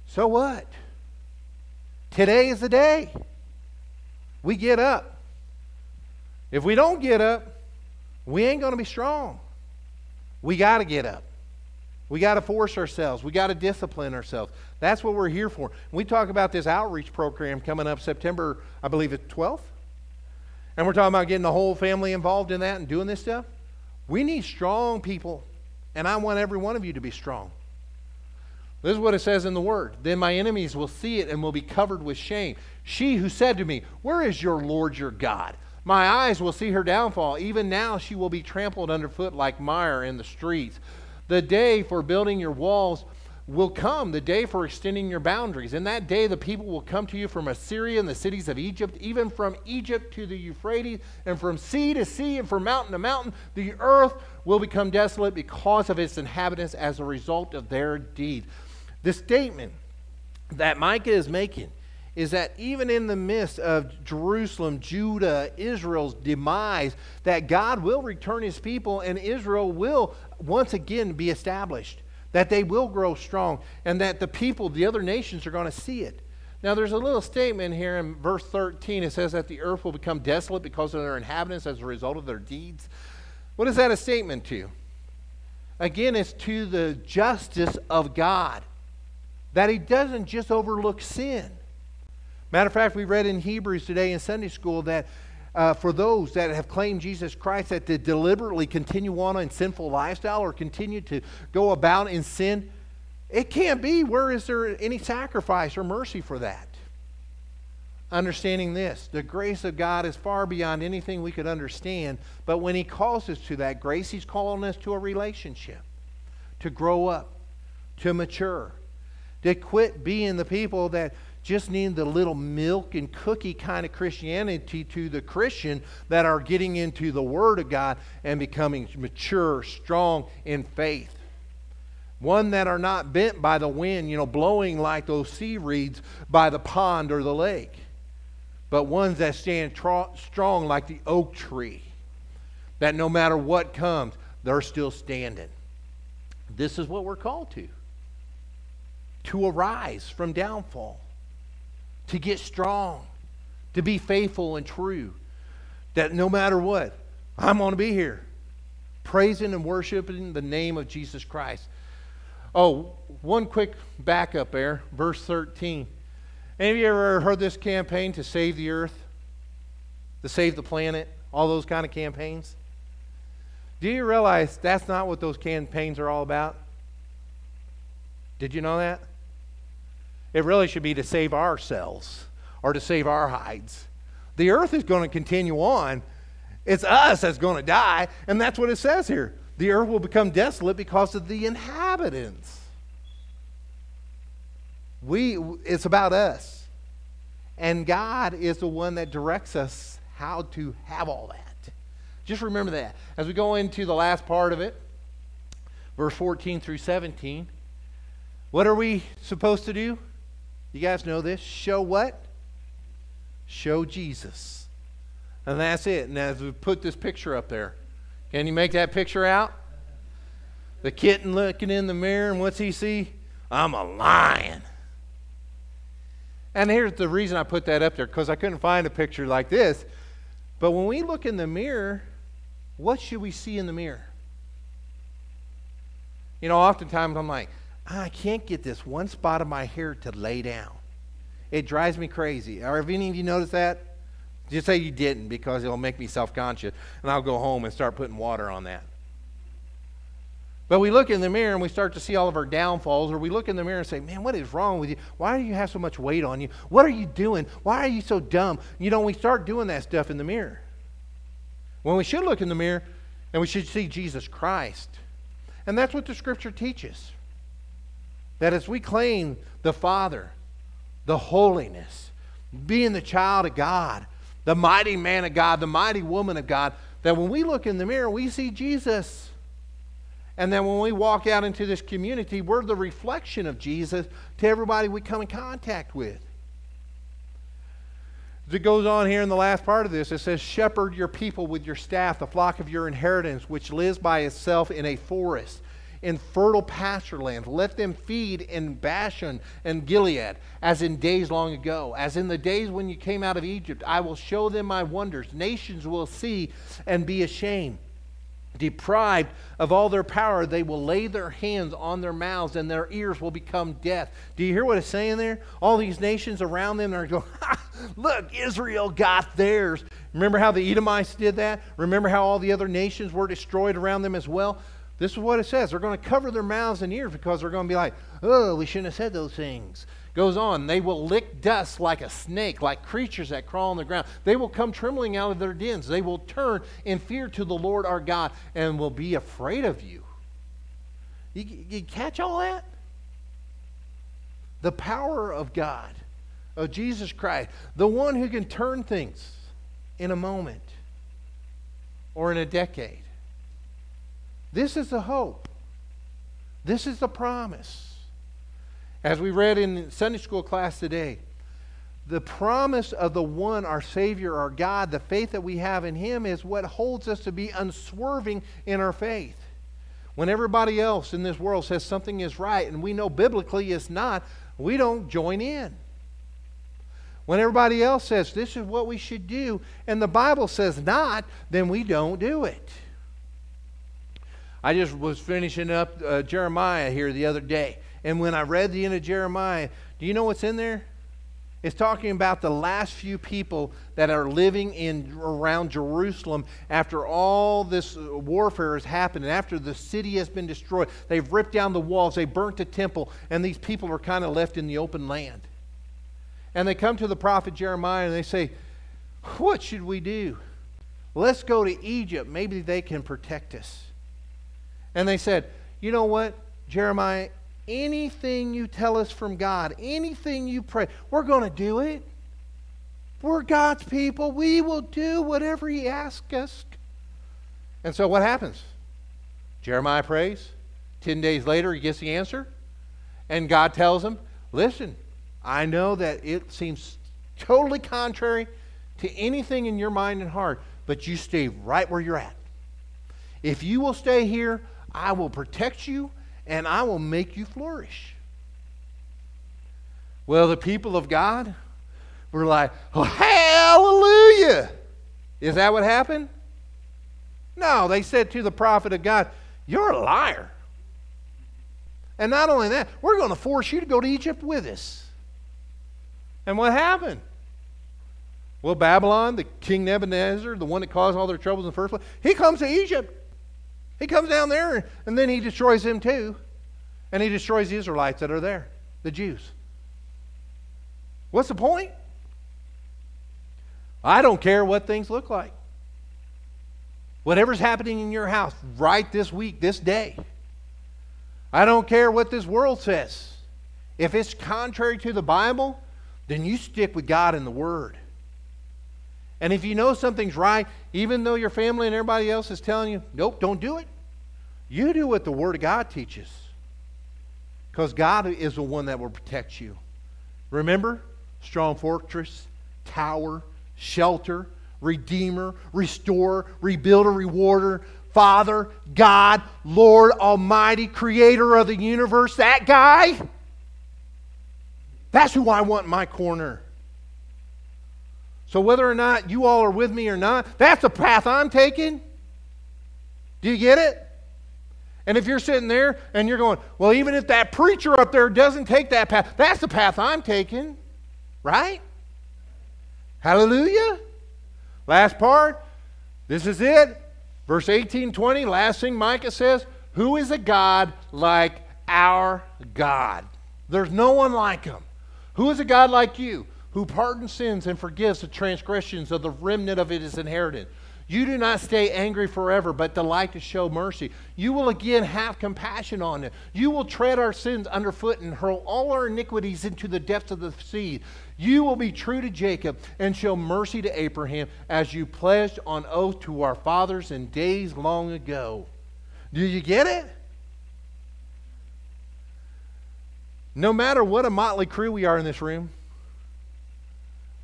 So what? Today is the day. We get up. If we don't get up, we ain't going to be strong. We got to get up. We got to force ourselves. We got to discipline ourselves. That's what we're here for. We talk about this outreach program coming up September, I believe it's 12th. and we're talking about getting the whole family involved in that and doing this stuff, we need strong people. And I want every one of you to be strong. This is what it says in the Word. Then my enemies will see it and will be covered with shame. She who said to me, Where is your Lord your God? My eyes will see her downfall. Even now she will be trampled underfoot like mire in the streets. The day for building your walls will come, the day for extending your boundaries. In that day, the people will come to you from Assyria and the cities of Egypt, even from Egypt to the Euphrates, and from sea to sea, and from mountain to mountain. The earth will become desolate because of its inhabitants as a result of their deeds. The statement that Micah is making is that even in the midst of Jerusalem, Judah, Israel's demise, that God will return his people and Israel will once again be established, that they will grow strong, and that the people, the other nations, are going to see it. Now, there's a little statement here in verse 13. It says that the earth will become desolate because of their inhabitants as a result of their deeds. What is that a statement to? Again, it's to the justice of God that he doesn't just overlook sin. Matter of fact, we read in Hebrews today in Sunday school that uh, for those that have claimed Jesus Christ, that to deliberately continue on in sinful lifestyle or continue to go about in sin, it can't be. Where is there any sacrifice or mercy for that? Understanding this, the grace of God is far beyond anything we could understand, but when He calls us to that grace, He's calling us to a relationship, to grow up, to mature to quit being the people that just need the little milk and cookie kind of Christianity to the Christian that are getting into the Word of God and becoming mature, strong in faith. One that are not bent by the wind, you know, blowing like those sea reeds by the pond or the lake, but ones that stand tr- strong like the oak tree, that no matter what comes, they're still standing. This is what we're called to to arise from downfall, to get strong, to be faithful and true. That no matter what, I'm going to be here, praising and worshiping the name of Jesus Christ. Oh, one quick backup there, verse 13. Any of you ever heard this campaign to save the earth, to save the planet, all those kind of campaigns? Do you realize that's not what those campaigns are all about? Did you know that? It really should be to save ourselves or to save our hides. The earth is going to continue on. It's us that's going to die, and that's what it says here. The earth will become desolate because of the inhabitants. We it's about us. And God is the one that directs us how to have all that. Just remember that. As we go into the last part of it, verse 14 through 17, what are we supposed to do? You guys know this? Show what? Show Jesus. And that's it. And as we put this picture up there, can you make that picture out? The kitten looking in the mirror, and what's he see? I'm a lion. And here's the reason I put that up there because I couldn't find a picture like this. But when we look in the mirror, what should we see in the mirror? You know, oftentimes I'm like, I can't get this one spot of my hair to lay down. It drives me crazy. Or have any of you noticed that? Just say you didn't because it'll make me self conscious, and I'll go home and start putting water on that. But we look in the mirror and we start to see all of our downfalls, or we look in the mirror and say, Man, what is wrong with you? Why do you have so much weight on you? What are you doing? Why are you so dumb? You know, we start doing that stuff in the mirror. When we should look in the mirror and we should see Jesus Christ. And that's what the scripture teaches. That as we claim the Father, the holiness, being the child of God, the mighty man of God, the mighty woman of God, that when we look in the mirror, we see Jesus. And then when we walk out into this community, we're the reflection of Jesus to everybody we come in contact with. As it goes on here in the last part of this, it says, Shepherd your people with your staff, the flock of your inheritance, which lives by itself in a forest in fertile pasture lands. Let them feed in Bashan and Gilead, as in days long ago, as in the days when you came out of Egypt. I will show them my wonders. Nations will see and be ashamed. deprived of all their power, they will lay their hands on their mouths and their ears will become deaf. Do you hear what it's saying there? All these nations around them are going, look, Israel got theirs. Remember how the Edomites did that? Remember how all the other nations were destroyed around them as well? This is what it says. They're going to cover their mouths and ears because they're going to be like, oh, we shouldn't have said those things. Goes on, they will lick dust like a snake, like creatures that crawl on the ground. They will come trembling out of their dens. They will turn in fear to the Lord our God and will be afraid of you. You, you catch all that? The power of God, of Jesus Christ, the one who can turn things in a moment or in a decade. This is the hope. This is the promise. As we read in Sunday school class today, the promise of the one, our Savior, our God, the faith that we have in Him is what holds us to be unswerving in our faith. When everybody else in this world says something is right and we know biblically it's not, we don't join in. When everybody else says this is what we should do and the Bible says not, then we don't do it. I just was finishing up uh, Jeremiah here the other day. And when I read the end of Jeremiah, do you know what's in there? It's talking about the last few people that are living in around Jerusalem after all this warfare has happened and after the city has been destroyed. They've ripped down the walls, they burnt the temple, and these people are kind of left in the open land. And they come to the prophet Jeremiah and they say, What should we do? Let's go to Egypt. Maybe they can protect us. And they said, You know what, Jeremiah? anything you tell us from God, anything you pray, we're going to do it. We're God's people. We will do whatever He asks us. And so what happens? Jeremiah prays. Ten days later, he gets the answer. And God tells him, Listen, I know that it seems totally contrary to anything in your mind and heart, but you stay right where you're at. If you will stay here, I will protect you and I will make you flourish. Well, the people of God were like, oh, hallelujah. Is that what happened? No, they said to the prophet of God, You're a liar. And not only that, we're going to force you to go to Egypt with us. And what happened? Well, Babylon, the king Nebuchadnezzar, the one that caused all their troubles in the first place, he comes to Egypt. He comes down there and then he destroys them too. And he destroys the Israelites that are there, the Jews. What's the point? I don't care what things look like. Whatever's happening in your house right this week, this day. I don't care what this world says. If it's contrary to the Bible, then you stick with God and the Word. And if you know something's right, even though your family and everybody else is telling you, nope, don't do it, you do what the Word of God teaches. Because God is the one that will protect you. Remember? Strong fortress, tower, shelter, redeemer, restorer, rebuilder, rewarder, Father, God, Lord Almighty, creator of the universe. That guy, that's who I want in my corner. So, whether or not you all are with me or not, that's the path I'm taking. Do you get it? And if you're sitting there and you're going, well, even if that preacher up there doesn't take that path, that's the path I'm taking, right? Hallelujah. Last part. This is it. Verse 18, 20, last thing Micah says, Who is a God like our God? There's no one like him. Who is a God like you, who pardons sins and forgives the transgressions of the remnant of his inheritance? You do not stay angry forever, but delight to show mercy. You will again have compassion on it. You will tread our sins underfoot and hurl all our iniquities into the depths of the sea. You will be true to Jacob and show mercy to Abraham as you pledged on oath to our fathers in days long ago. Do you get it? No matter what a motley crew we are in this room,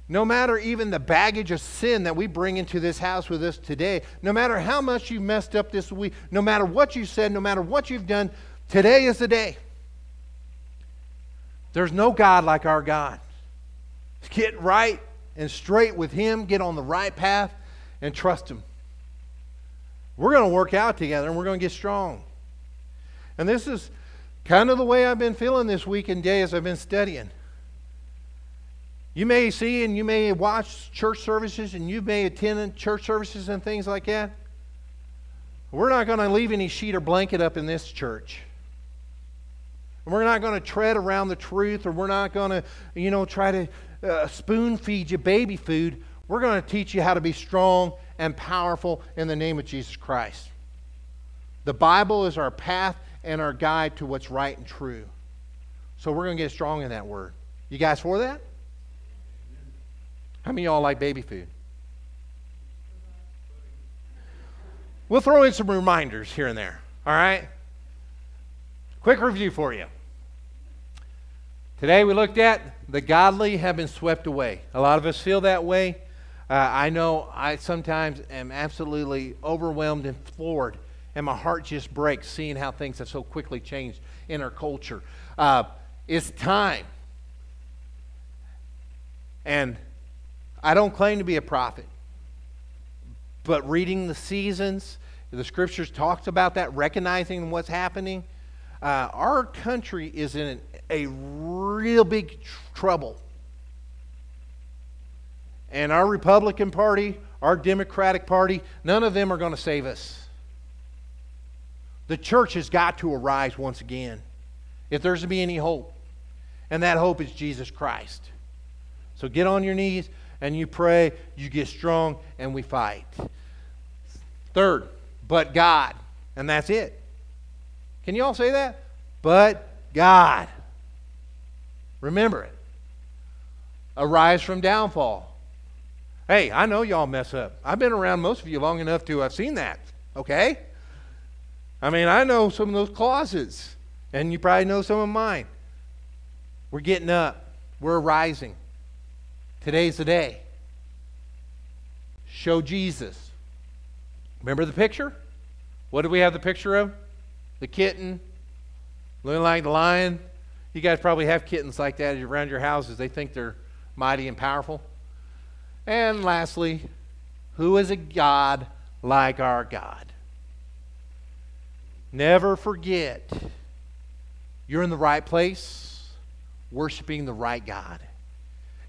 no matter even the baggage of sin that we bring into this house with us today, no matter how much you messed up this week, no matter what you said, no matter what you've done, today is the day. There's no God like our God. Get right and straight with Him, get on the right path, and trust Him. We're going to work out together and we're going to get strong. And this is kind of the way I've been feeling this week and day as I've been studying. You may see and you may watch church services and you may attend church services and things like that. We're not going to leave any sheet or blanket up in this church. We're not going to tread around the truth or we're not going to, you know, try to uh, spoon feed you baby food. We're going to teach you how to be strong and powerful in the name of Jesus Christ. The Bible is our path and our guide to what's right and true. So we're going to get strong in that word. You guys for that? How many of y'all like baby food? We'll throw in some reminders here and there. All right? Quick review for you. Today we looked at the godly have been swept away. A lot of us feel that way. Uh, I know I sometimes am absolutely overwhelmed and floored, and my heart just breaks seeing how things have so quickly changed in our culture. Uh, it's time. And I don't claim to be a prophet, but reading the seasons, the scriptures talks about that, recognizing what's happening. Uh, our country is in a real big tr- trouble. And our Republican Party, our Democratic Party, none of them are going to save us. The church has got to arise once again if there's to be any hope. And that hope is Jesus Christ. So get on your knees and you pray, you get strong, and we fight. Third, but God. And that's it. Can you all say that? But God. Remember it. Arise from downfall. Hey, I know y'all mess up. I've been around most of you long enough to have seen that, okay? I mean, I know some of those clauses, and you probably know some of mine. We're getting up, we're rising. Today's the day. Show Jesus. Remember the picture? What do we have the picture of? The kitten, looking like the lion. You guys probably have kittens like that around your houses. They think they're mighty and powerful. And lastly, who is a God like our God? Never forget you're in the right place, worshiping the right God.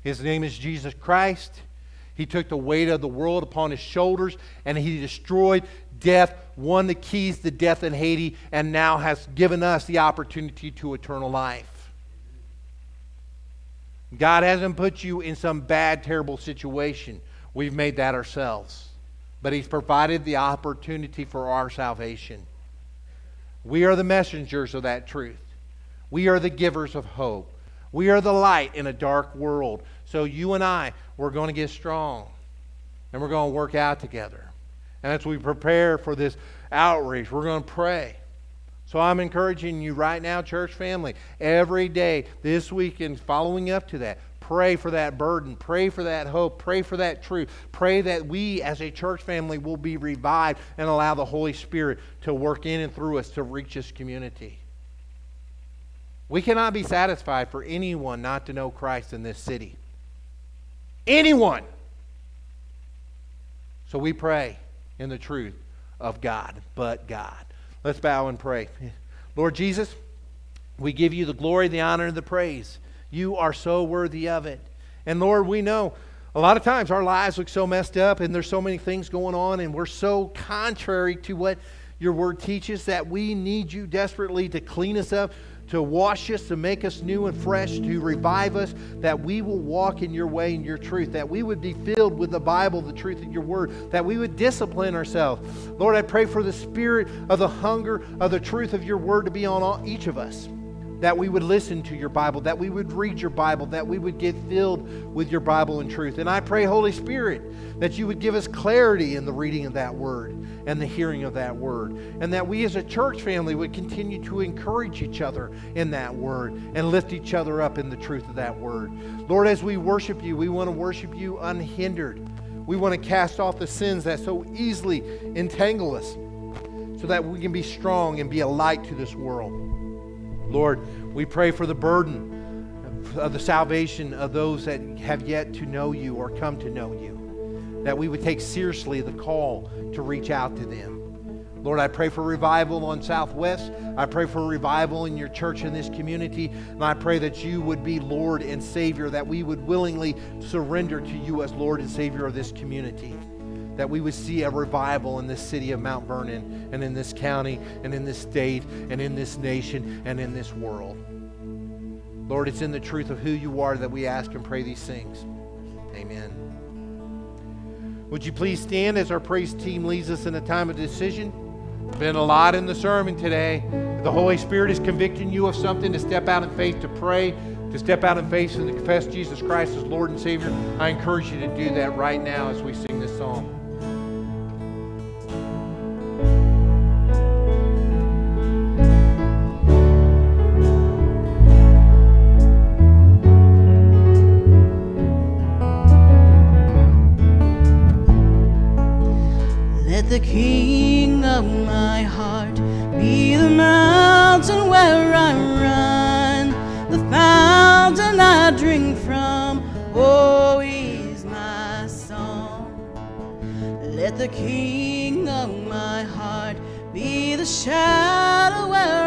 His name is Jesus Christ. He took the weight of the world upon his shoulders and he destroyed death, won the keys to death and Hades, and now has given us the opportunity to eternal life. God hasn't put you in some bad, terrible situation. We've made that ourselves. But He's provided the opportunity for our salvation. We are the messengers of that truth. We are the givers of hope. We are the light in a dark world. So you and I, we're going to get strong. And we're going to work out together. And as we prepare for this outreach, we're going to pray. So I'm encouraging you right now, church family, every day this week and following up to that, pray for that burden, pray for that hope, pray for that truth. Pray that we as a church family will be revived and allow the Holy Spirit to work in and through us to reach this community. We cannot be satisfied for anyone not to know Christ in this city. Anyone. So we pray in the truth of God, but God. Let's bow and pray. Lord Jesus, we give you the glory, the honor, and the praise. You are so worthy of it. And Lord, we know a lot of times our lives look so messed up and there's so many things going on and we're so contrary to what your word teaches that we need you desperately to clean us up, to wash us, to make us new and fresh, to revive us, that we will walk in your way and your truth, that we would be filled with the Bible, the truth of your word, that we would discipline ourselves. Lord, I pray for the spirit of the hunger of the truth of your word to be on all, each of us. That we would listen to your Bible, that we would read your Bible, that we would get filled with your Bible and truth. And I pray, Holy Spirit, that you would give us clarity in the reading of that word and the hearing of that word. And that we as a church family would continue to encourage each other in that word and lift each other up in the truth of that word. Lord, as we worship you, we want to worship you unhindered. We want to cast off the sins that so easily entangle us so that we can be strong and be a light to this world. Lord, we pray for the burden of the salvation of those that have yet to know you or come to know you. That we would take seriously the call to reach out to them. Lord, I pray for revival on Southwest. I pray for revival in your church in this community. And I pray that you would be Lord and Savior, that we would willingly surrender to you as Lord and Savior of this community. That we would see a revival in this city of Mount Vernon and in this county and in this state and in this nation and in this world. Lord, it's in the truth of who you are that we ask and pray these things. Amen. Would you please stand as our praise team leads us in a time of decision? Been a lot in the sermon today. The Holy Spirit is convicting you of something to step out in faith to pray, to step out in faith and to confess Jesus Christ as Lord and Savior. I encourage you to do that right now as we sing the king of my heart be the mountain where I run, the fountain I drink from. Oh, he's my song. Let the king of my heart be the shadow where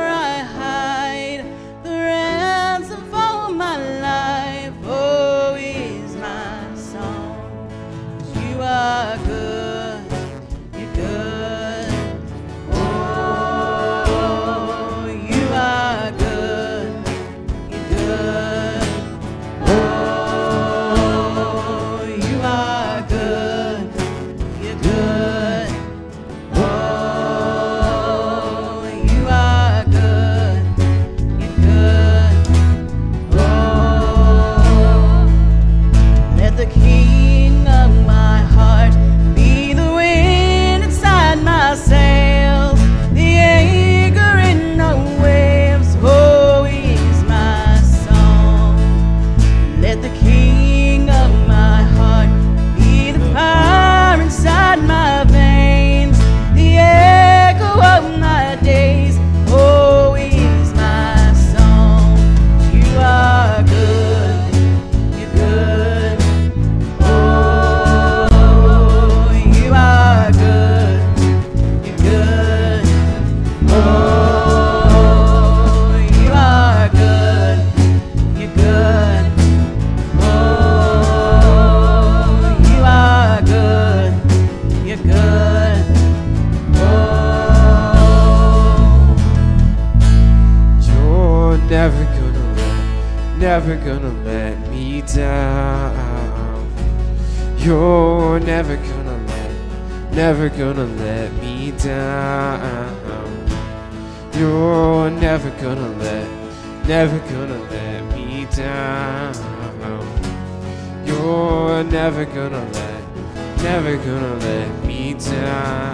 never gonna let me down. You're never gonna let, never gonna let me down.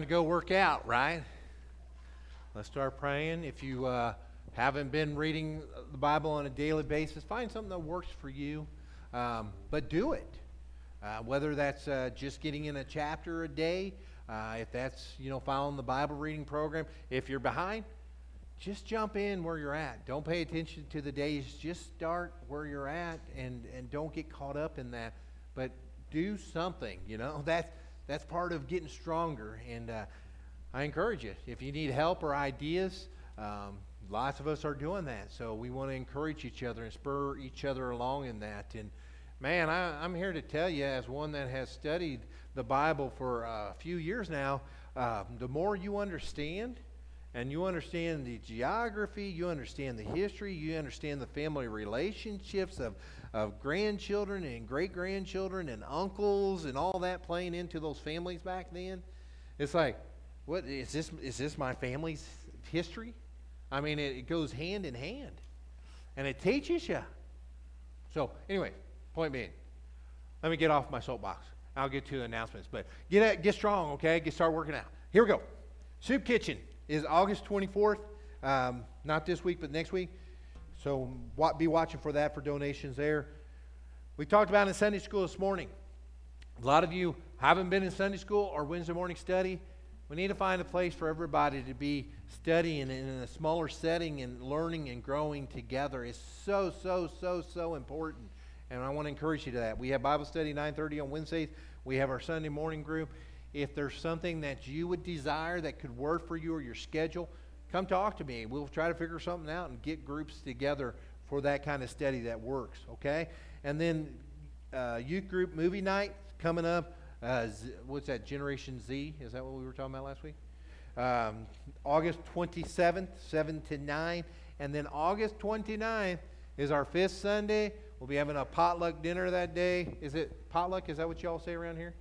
Time to go work out, right? Let's start praying. If you uh, haven't been reading the Bible on a daily basis, find something that works for you, um, but do it. Uh, whether that's uh, just getting in a chapter a day, uh, if that's you know following the Bible reading program. If you're behind, just jump in where you're at. Don't pay attention to the days. Just start where you're at, and and don't get caught up in that. But do something. You know that that's part of getting stronger. And uh, I encourage you if you need help or ideas. Um, lots of us are doing that, so we want to encourage each other and spur each other along in that. And man, I, I'm here to tell you, as one that has studied the Bible for a few years now, uh, the more you understand, and you understand the geography, you understand the history, you understand the family relationships of, of grandchildren and great grandchildren and uncles and all that playing into those families back then. It's like, what is this? Is this my family's history? I mean, it, it goes hand in hand, and it teaches you. So, anyway, point being, let me get off my soapbox. I'll get to the announcements, but get at, get strong, okay? Get start working out. Here we go. Soup Kitchen is August 24th. Um, not this week, but next week. So be watching for that for donations there. We talked about in Sunday school this morning. A lot of you haven't been in Sunday school or Wednesday morning study. We need to find a place for everybody to be studying in a smaller setting and learning and growing together. It's so, so, so, so important. And I want to encourage you to that. We have Bible study 9:30 on Wednesdays. We have our Sunday morning group. If there's something that you would desire that could work for you or your schedule, come talk to me. We'll try to figure something out and get groups together for that kind of study that works, okay? And then uh, youth group movie night coming up. Uh, Z, what's that, Generation Z? Is that what we were talking about last week? Um, August 27th, 7 to 9. And then August 29th is our fifth Sunday. We'll be having a potluck dinner that day. Is it potluck? Is that what y'all say around here?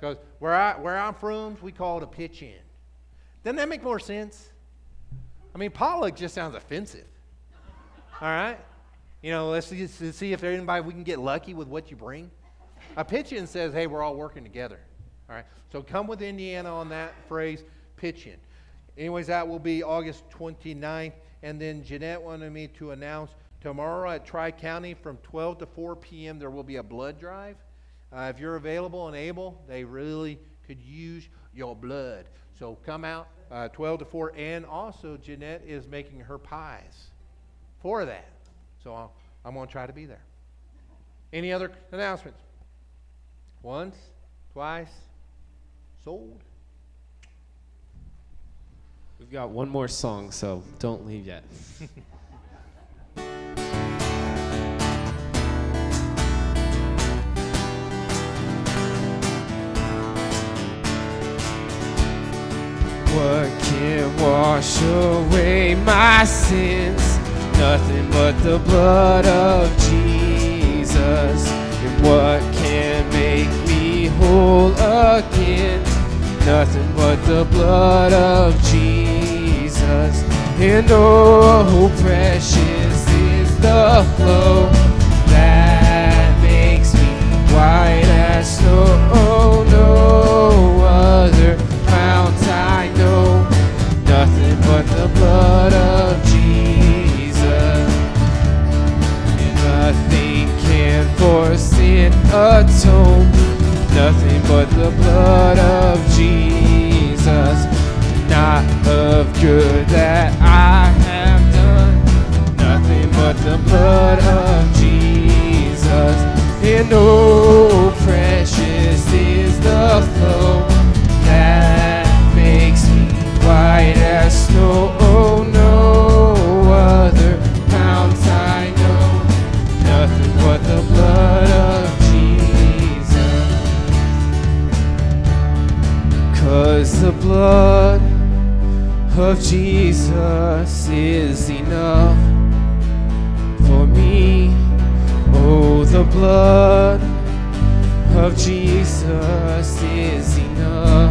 Because where, I, where I'm from, we call it a pitch in. Doesn't that make more sense? I mean, potluck just sounds offensive. All right? You know, let's see, see if there's anybody we can get lucky with what you bring. A pitch in says, hey, we're all working together. All right? So come with Indiana on that phrase, pitch in. Anyways, that will be August 29th. And then Jeanette wanted me to announce tomorrow at Tri County from 12 to 4 p.m. there will be a blood drive. Uh, if you're available and able, they really could use your blood. So come out uh, 12 to 4. And also, Jeanette is making her pies for that. So I'll, I'm going to try to be there. Any other announcements? Once, twice, sold. We've got one more song, so don't leave yet. Can wash away my sins? Nothing but the blood of Jesus. And what can make me whole again? Nothing but the blood of Jesus. And oh, precious is the flow that makes me white as snow. Oh, no other but the blood of Jesus. And nothing can for sin atone. Nothing but the blood of Jesus. Not of good that I have done. Nothing but the blood of Jesus. And oh, precious is the flow that as. Oh, no other I know. Nothing but the blood of Jesus. Cause the blood of Jesus is enough for me. Oh, the blood of Jesus is enough.